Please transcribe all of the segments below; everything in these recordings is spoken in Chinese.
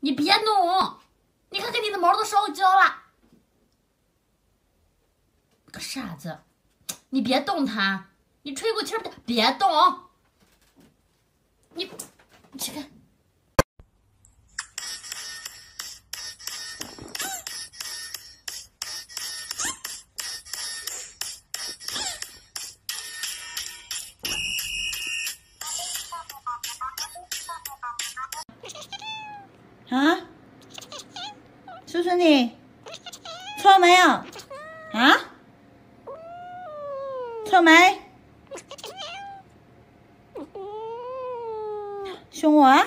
你别弄，你看看你的毛都烧焦了。个傻子，你别动它，你吹口气儿别动，你你去看。你错没有？啊，错没？凶我啊？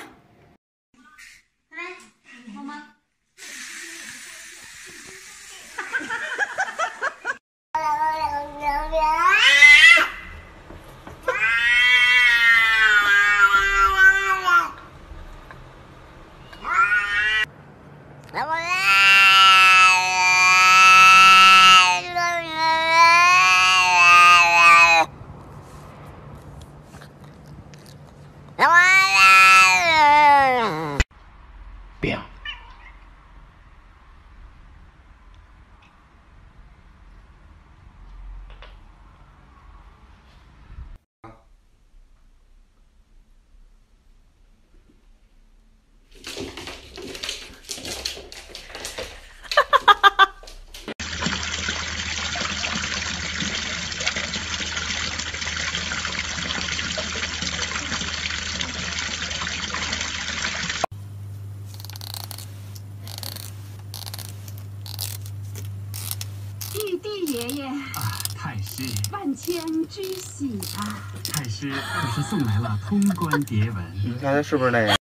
帝爷爷啊，太师，万千之喜啊！太师可是送来了通关牒文。你看他是不是那个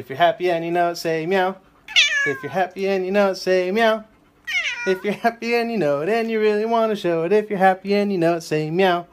？If you're happy and you know it, say meow. If you're happy and you know it, say meow. If you're happy and you know it and you really want to show it, if you're happy and you know it, say meow.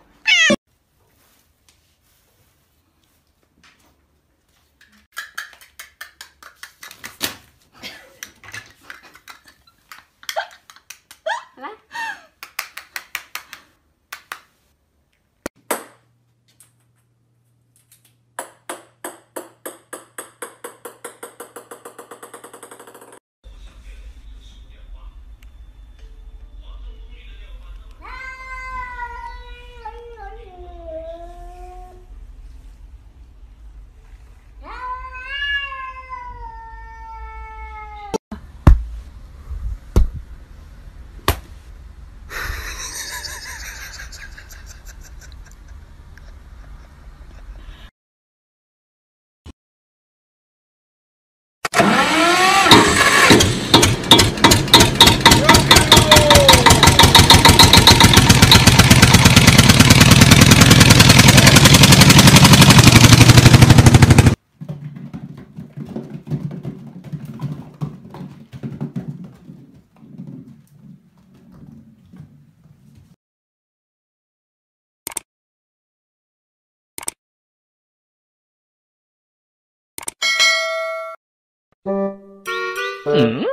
嗯。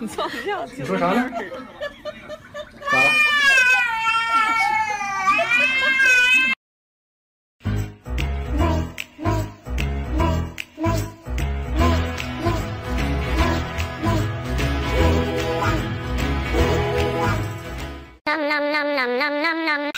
你说啥呢？咋了？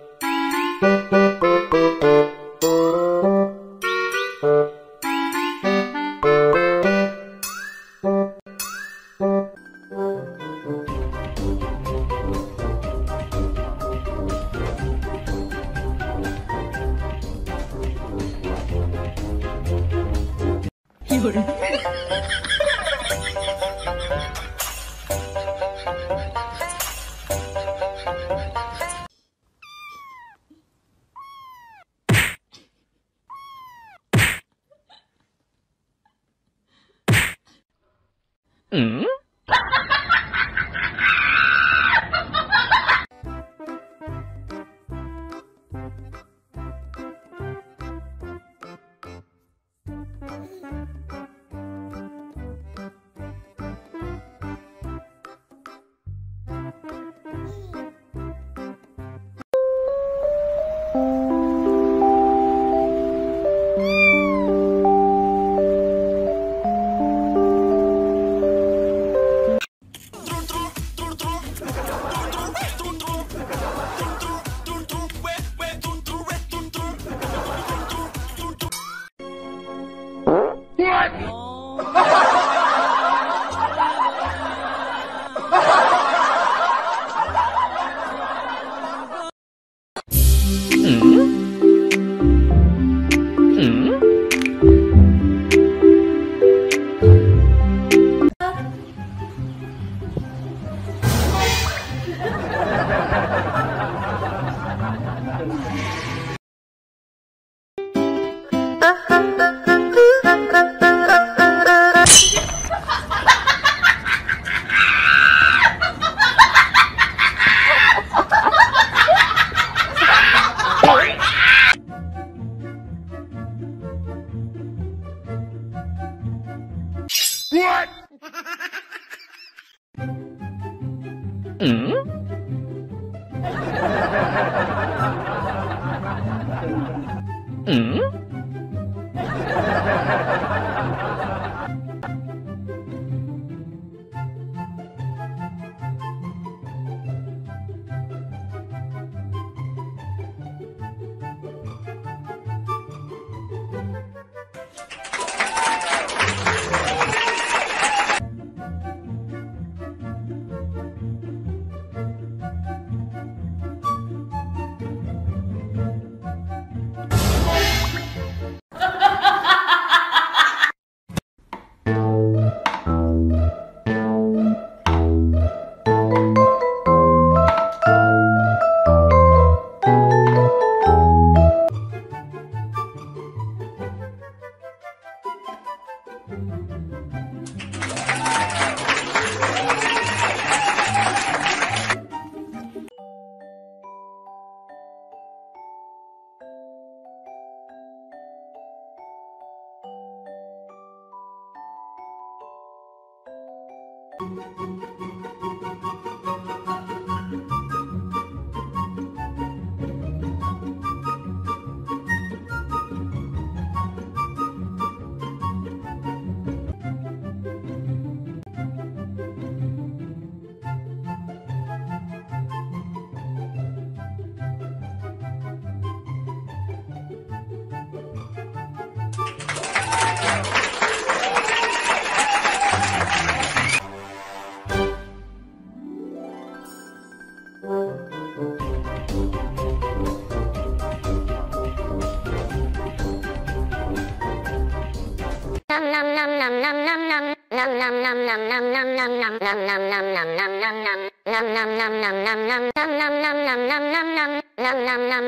Mm?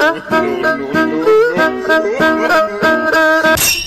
no, no, no, no, no.